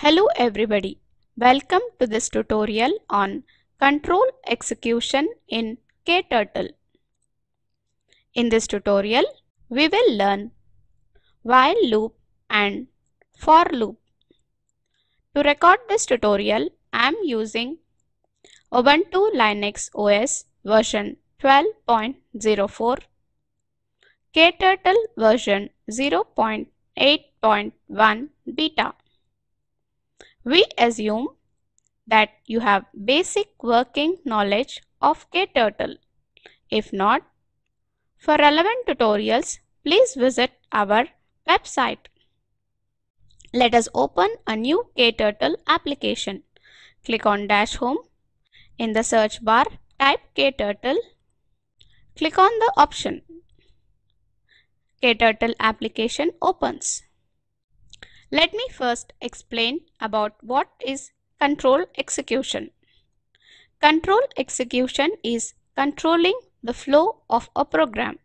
Hello everybody. Welcome to this tutorial on control execution in KTurtle. In this tutorial, we will learn while loop and for loop. To record this tutorial, I am using Ubuntu Linux OS version 12.04, KTurtle version 0.8.1 beta. We assume that you have basic working knowledge of KTurtle. If not, for relevant tutorials, please visit our website. Let us open a new KTurtle application. Click on Dash Home. In the search bar, type KTurtle. Click on the option. KTurtle application opens. Let me first explain about what is control execution. Control execution is controlling the flow of a program.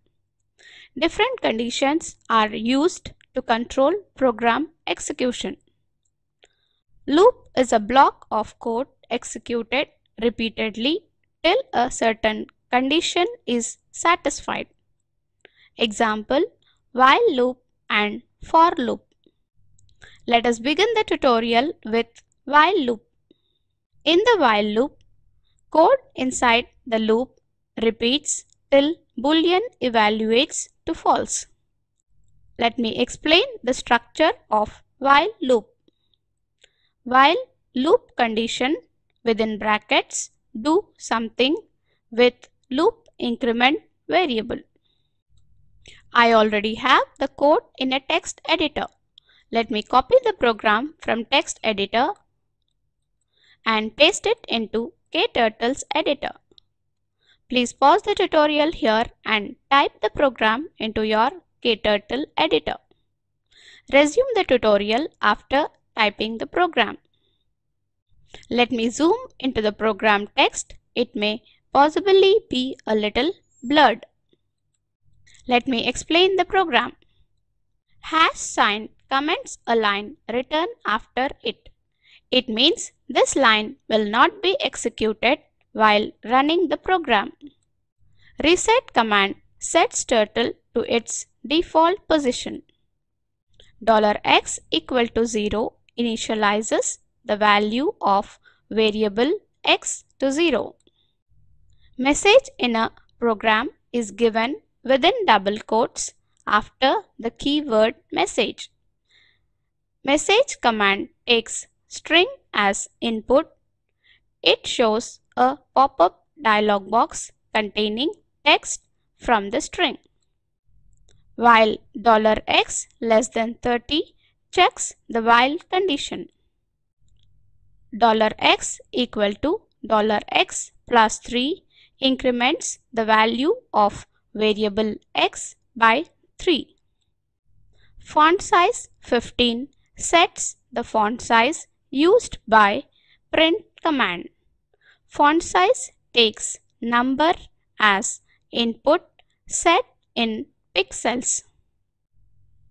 Different conditions are used to control program execution. Loop is a block of code executed repeatedly till a certain condition is satisfied. Example while loop and for loop. Let us begin the tutorial with while loop. In the while loop, code inside the loop repeats till boolean evaluates to false. Let me explain the structure of while loop. While loop condition within brackets do something with loop increment variable. I already have the code in a text editor. Let me copy the program from text editor and paste it into KTurtle's editor. Please pause the tutorial here and type the program into your KTurtle editor. Resume the tutorial after typing the program. Let me zoom into the program text. It may possibly be a little blurred. Let me explain the program. Hash sign comments a line written after it. It means this line will not be executed while running the program. Reset command sets turtle to its default position. Dollar $x equal to 0 initializes the value of variable x to 0. Message in a program is given within double quotes after the keyword message. Message command takes string as input. It shows a pop-up dialog box containing text from the string. While $x less than 30 checks the while condition. $x equal to $x plus 3 increments the value of variable x by 3. Font size 15 sets the font size used by print command. Font size takes number as input set in pixels.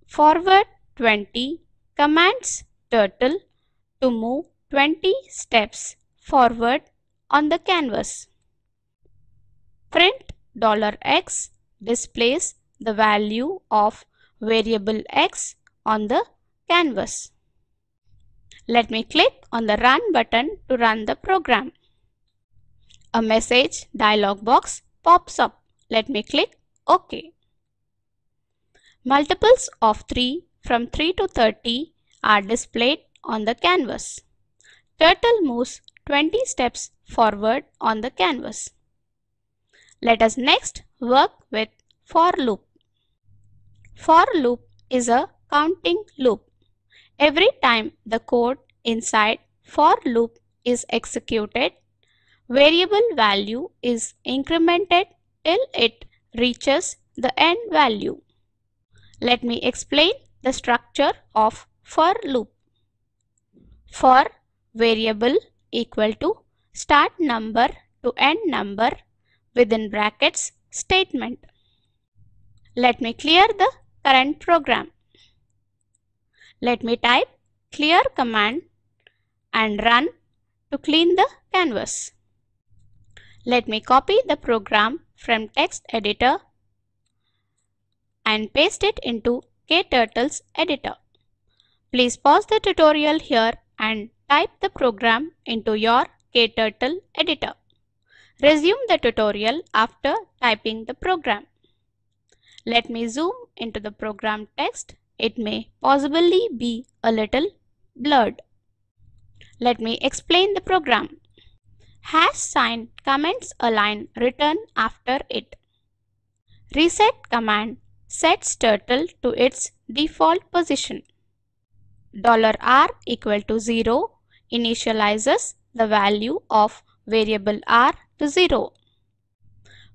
Forward 20 commands turtle to move 20 steps forward on the canvas. Print dollar $x displays the value of variable x on the canvas. Let me click on the Run button to run the program. A message dialog box pops up. Let me click OK. Multiples of 3 from 3 to 30 are displayed on the canvas. Turtle moves 20 steps forward on the canvas. Let us next work with for loop. For loop is a counting loop. Every time the code inside for loop is executed, variable value is incremented till it reaches the end value. Let me explain the structure of for loop. For variable equal to start number to end number within brackets statement. Let me clear the current program. Let me type clear command and run to clean the canvas. Let me copy the program from text editor and paste it into KTurtle's editor. Please pause the tutorial here and type the program into your KTurtle editor. Resume the tutorial after typing the program. Let me zoom into the program text. It may possibly be a little blurred. Let me explain the program. Hash sign comments a line written after it. Reset command sets turtle to its default position. Dollar $r equal to 0 initializes the value of variable r to 0.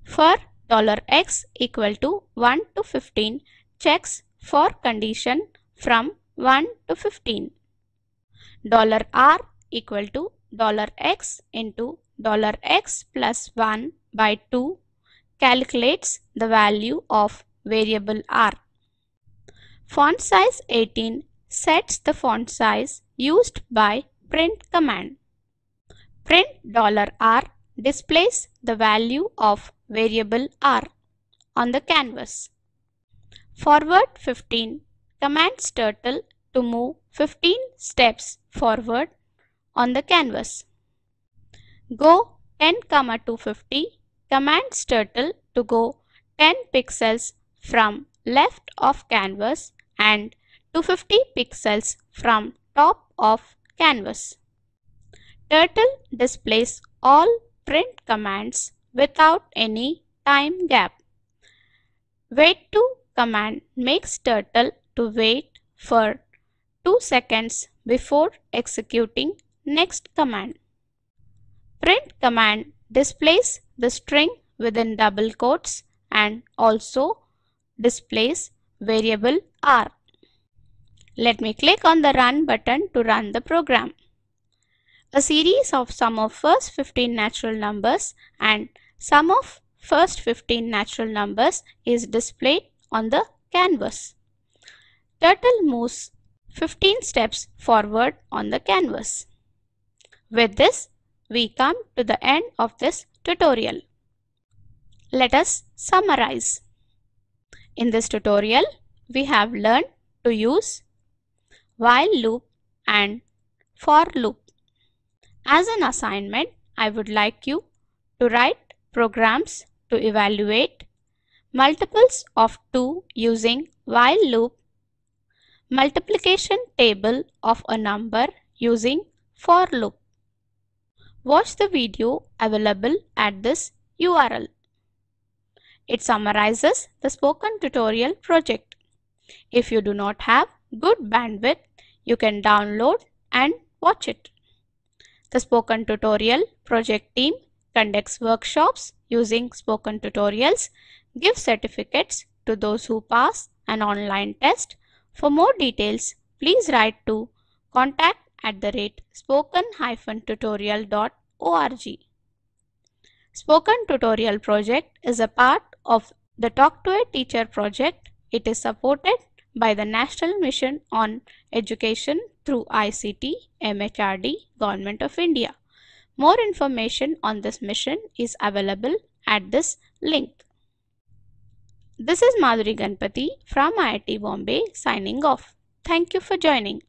For dollar $x equal to 1 to 15 checks for condition from 1 to 15. $r equal to dollar $x into dollar $x plus 1 by 2 calculates the value of variable r. Font size 18 sets the font size used by print command. Print $r displays the value of variable r on the canvas. Forward 15 commands turtle to move 15 steps forward on the canvas. Go 10, comma 250 commands turtle to go 10 pixels from left of canvas and 250 pixels from top of canvas. Turtle displays all print commands without any time gap. Wait to command makes turtle to wait for 2 seconds before executing next command. Print command displays the string within double quotes and also displays variable r. Let me click on the run button to run the program. A series of sum of first 15 natural numbers and sum of first 15 natural numbers is displayed on the canvas. Turtle moves 15 steps forward on the canvas. With this, we come to the end of this tutorial. Let us summarize. In this tutorial, we have learned to use while loop and for loop. As an assignment, I would like you to write programs to evaluate multiples of 2 using while loop, multiplication table of a number using for loop. Watch the video available at this URL. It summarizes the spoken tutorial project. If you do not have good bandwidth, you can download and watch it. The Spoken Tutorial project team conducts workshops using spoken tutorials, gives certificates to those who pass an online test. For more details, please write to contact at the rate spoken-tutorial.org. Spoken Tutorial project is a part of the Talk to a Teacher project. It is supported by the National Mission on Education through ICT, MHRD, Government of India. More information on this mission is available at this link. This is Madhuri Ganpati from IIT Bombay signing off. Thank you for joining.